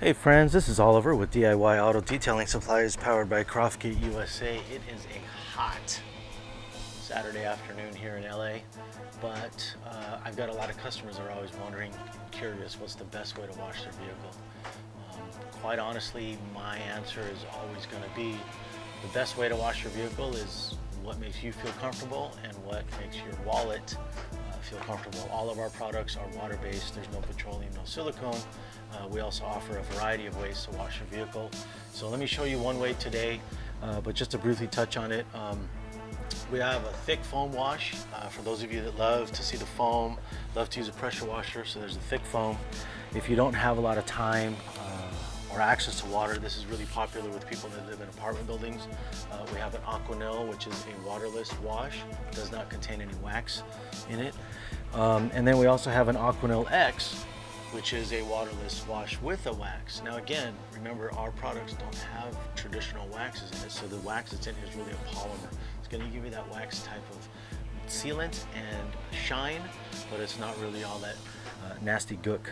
Hey friends, this is Oliver with DIY Auto Detailing Supplies powered by Croftgate USA. It is a hot Saturday afternoon here in LA, but uh, I've got a lot of customers that are always wondering, curious, what's the best way to wash their vehicle. Um, quite honestly, my answer is always going to be the best way to wash your vehicle is what makes you feel comfortable and what makes your wallet feel comfortable. All of our products are water-based. There's no petroleum, no silicone. Uh, we also offer a variety of ways to wash your vehicle. So let me show you one way today, uh, but just to briefly touch on it. Um, we have a thick foam wash uh, for those of you that love to see the foam, love to use a pressure washer. So there's a thick foam. If you don't have a lot of time uh, or access to water, this is really popular with people that live in apartment buildings. Uh, we have an Aquanil, which is a waterless wash. Does not contain any wax in it. Um, and then we also have an Aquanil X, which is a waterless wash with a wax. Now again, remember our products don't have traditional waxes in it, so the wax that's in here is really a polymer. It's gonna give you that wax type of sealant and shine, but it's not really all that uh, nasty gook.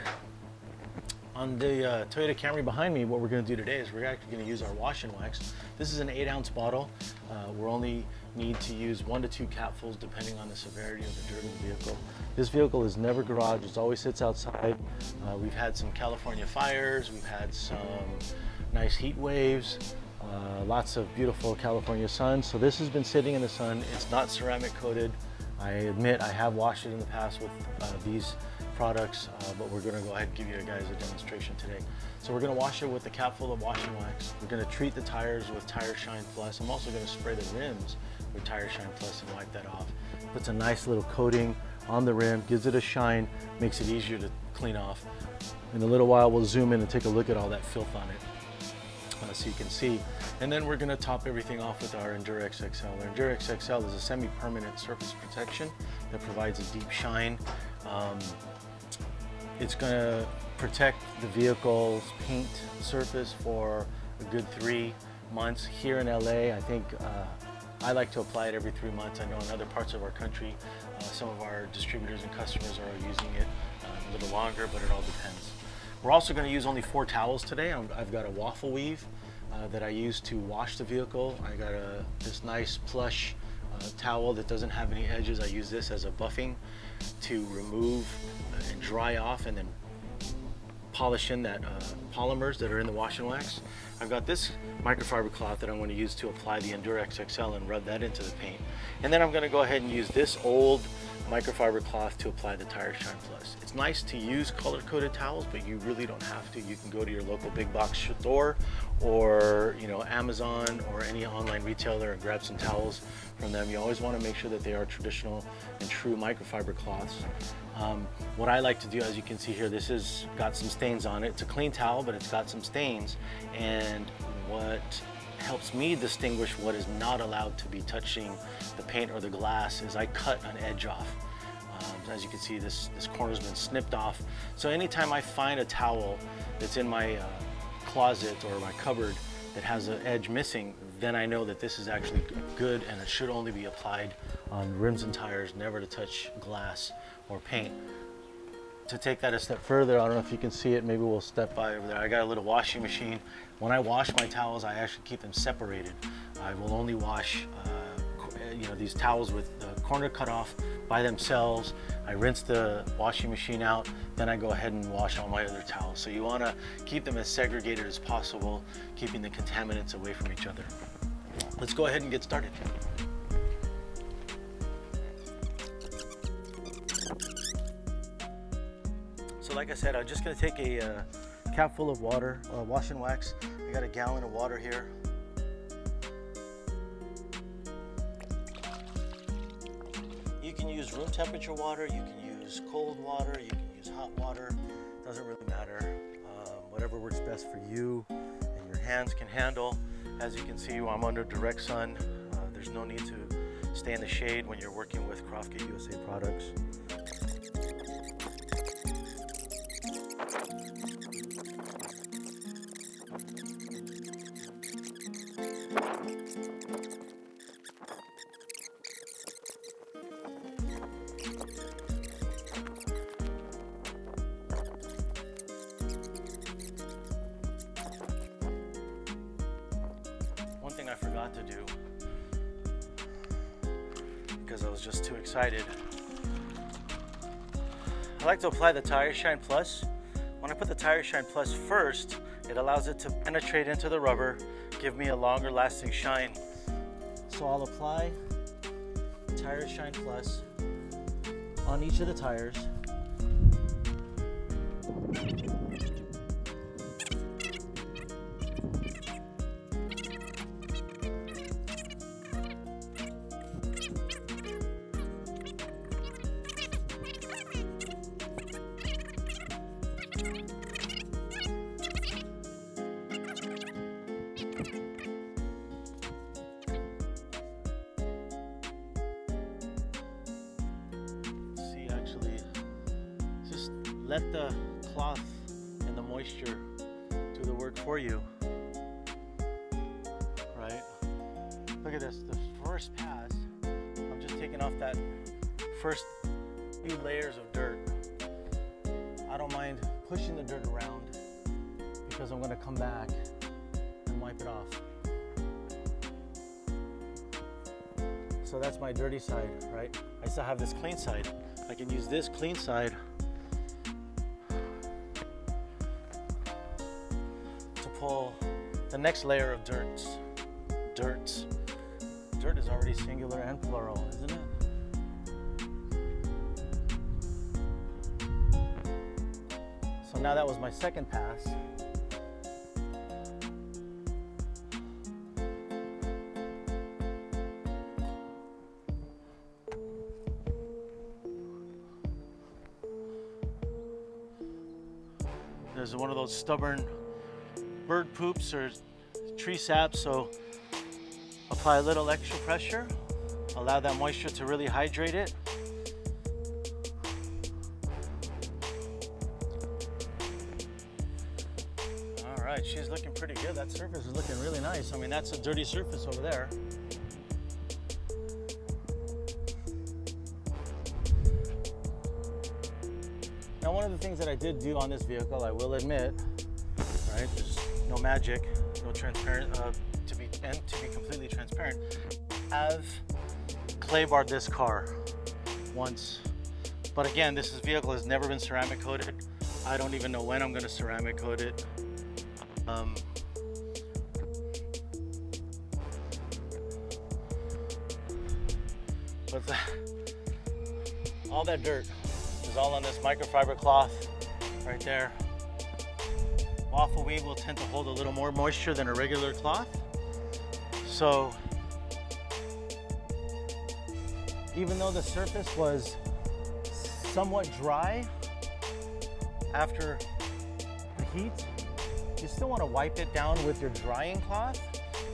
On the uh, Toyota Camry behind me, what we're gonna do today is we're actually gonna use our wash and wax. This is an eight ounce bottle. Uh, we're only need to use one to two capfuls depending on the severity of the dirt of the vehicle. This vehicle is never garage, it always sits outside. Uh, we've had some California fires, we've had some nice heat waves, uh, lots of beautiful California sun. So this has been sitting in the sun. It's not ceramic coated. I admit I have washed it in the past with uh, these products, uh, but we're gonna go ahead and give you guys a demonstration today. So we're gonna wash it with a cap full of wash and wax. We're gonna treat the tires with Tire Shine Plus. I'm also gonna spray the rims with Tire Shine Plus and wipe that off. Puts a nice little coating on the rim, gives it a shine, makes it easier to clean off. In a little while, we'll zoom in and take a look at all that filth on it. Uh, so you can see. And then we're gonna top everything off with our Endure XXL. Our Endure XXL is a semi-permanent surface protection that provides a deep shine. Um, it's gonna protect the vehicle's paint surface for a good three months. Here in LA, I think uh, I like to apply it every three months. I know in other parts of our country, uh, some of our distributors and customers are using it uh, a little longer, but it all depends. We're also going to use only four towels today. i have got a waffle weave uh, that I use to wash the vehicle. I got a, this nice plush uh, towel that doesn't have any edges. I use this as a buffing to remove and dry off and then polish in that uh, polymers that are in the wash and wax. I've got this microfiber cloth that I'm going to use to apply the Endure XXL and rub that into the paint. And then I'm going to go ahead and use this old microfiber cloth to apply the Tire Shine Plus. It's nice to use color-coded towels, but you really don't have to. You can go to your local big box store or you know Amazon or any online retailer and grab some towels from them. You always want to make sure that they are traditional and true microfiber cloths. Um, what I like to do, as you can see here, this has got some stains on it. It's a clean towel, but it's got some stains. And what helps me distinguish what is not allowed to be touching the paint or the glass is I cut an edge off. Um, as you can see, this, this corner's been snipped off. So anytime I find a towel that's in my uh, closet or my cupboard that has an edge missing, then I know that this is actually good and it should only be applied on rims and tires, never to touch glass or paint. To take that a step further, I don't know if you can see it, maybe we'll step by over there. I got a little washing machine. When I wash my towels, I actually keep them separated. I will only wash uh, you know, these towels with the corner cut off by themselves. I rinse the washing machine out, then I go ahead and wash all my other towels. So you wanna keep them as segregated as possible, keeping the contaminants away from each other. Let's go ahead and get started. Like I said, I'm just gonna take a uh, cap full of water, uh, wash and wax. I got a gallon of water here. You can use room temperature water, you can use cold water, you can use hot water, doesn't really matter. Um, whatever works best for you and your hands can handle. As you can see, I'm under direct sun. Uh, there's no need to stay in the shade when you're working with Croftgate USA products. not to do because I was just too excited. I like to apply the Tire Shine Plus. When I put the Tire Shine Plus first, it allows it to penetrate into the rubber, give me a longer lasting shine. So I'll apply Tire Shine Plus on each of the tires let the cloth and the moisture do the work for you. Right? Look at this. The first pass, I'm just taking off that first few layers of dirt. I don't mind pushing the dirt around because I'm gonna come back and wipe it off. So that's my dirty side, right? I still have this clean side. I can use this clean side the next layer of dirt. Dirt. Dirt is already singular and plural, isn't it? So now that was my second pass. There's one of those stubborn bird poops or tree sap, so apply a little extra pressure, allow that moisture to really hydrate it. All right, she's looking pretty good. That surface is looking really nice. I mean, that's a dirty surface over there. Now, one of the things that I did do on this vehicle, I will admit, right, there's no magic, no transparent, uh, to be, and to be completely transparent, have clay barred this car once. But again, this is, vehicle has never been ceramic coated. I don't even know when I'm gonna ceramic coat it. Um, but the, all that dirt is all on this microfiber cloth right there. Waffle weave will tend to hold a little more moisture than a regular cloth. So even though the surface was somewhat dry after the heat, you still want to wipe it down with your drying cloth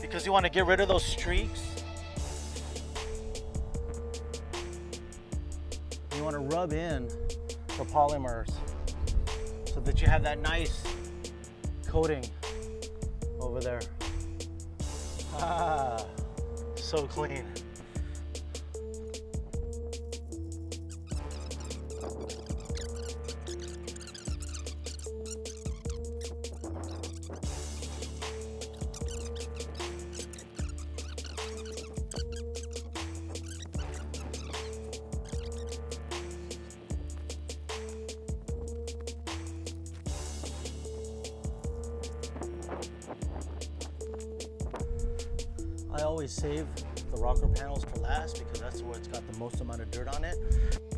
because you want to get rid of those streaks. You want to rub in the polymers so that you have that nice coating over there. Ah, so clean. Always save the rocker panels for last because that's where it's got the most amount of dirt on it.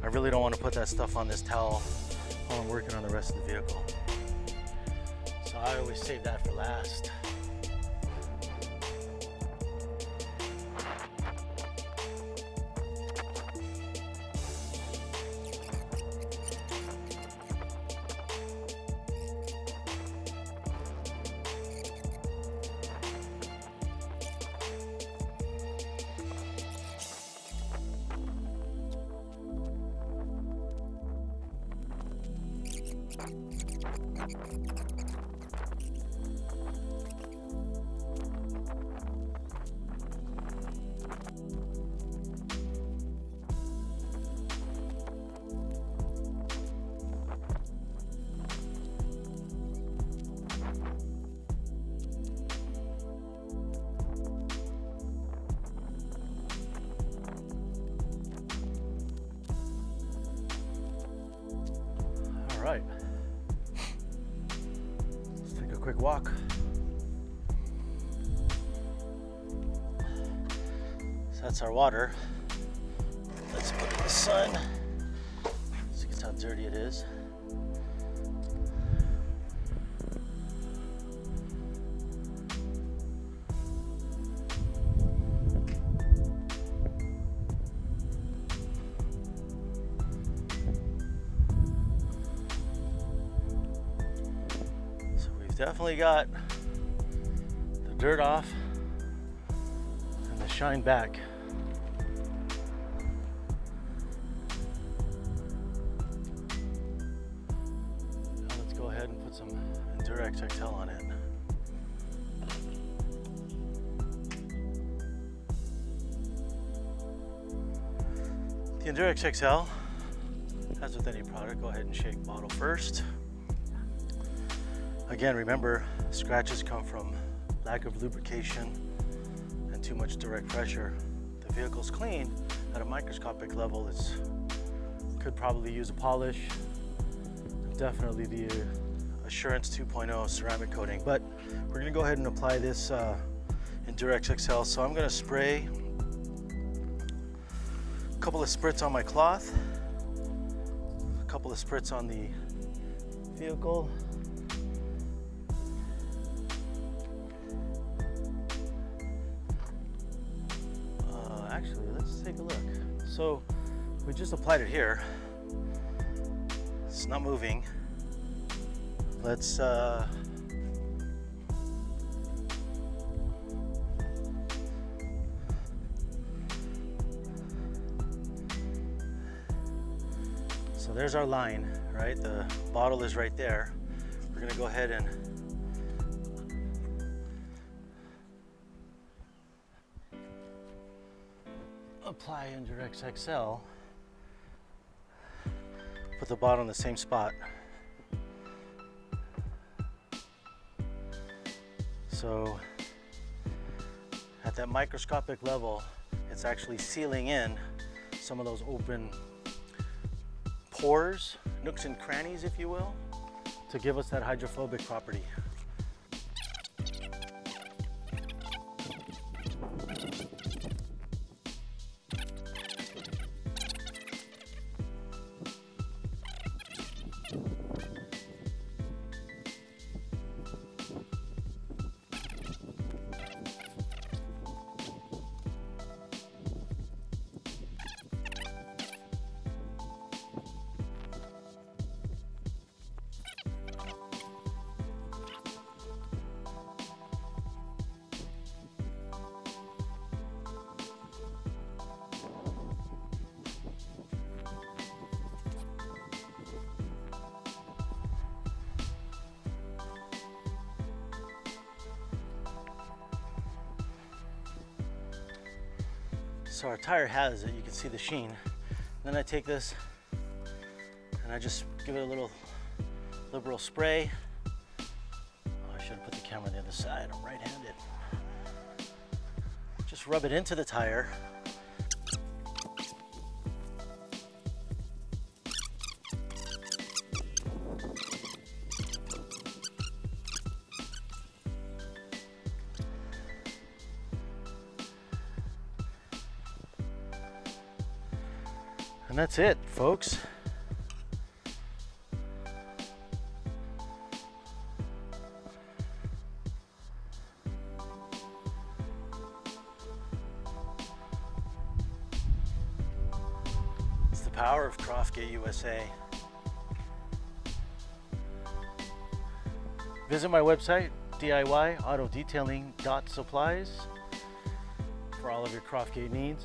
I really don't want to put that stuff on this towel while I'm working on the rest of the vehicle. So I always save that for last. Quick walk. So that's our water. Let's put it in the sun. See how dirty it is. Definitely got the dirt off and the shine back. Now let's go ahead and put some Endure XXL on it. The Endure XXL, as with any product, go ahead and shake bottle first. Again, remember, scratches come from lack of lubrication and too much direct pressure. The vehicle's clean at a microscopic level. It's could probably use a polish. Definitely the Assurance 2.0 ceramic coating. But we're gonna go ahead and apply this uh, Endure XXL. So I'm gonna spray a couple of spritz on my cloth, a couple of spritz on the vehicle. So we just applied it here. It's not moving. Let's uh, So there's our line, right? The bottle is right there. We're gonna go ahead and apply Endure XXL. Put the bottle in the same spot. So at that microscopic level, it's actually sealing in some of those open pores, nooks and crannies, if you will, to give us that hydrophobic property. So our tire has it, you can see the sheen. Then I take this and I just give it a little liberal spray. Oh, I should have put the camera on the other side, I'm right-handed. Just rub it into the tire. And that's it, folks. It's the power of Croftgate USA. Visit my website, DIYAutoDetailing.supplies for all of your Croftgate needs.